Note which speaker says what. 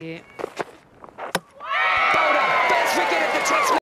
Speaker 1: 对。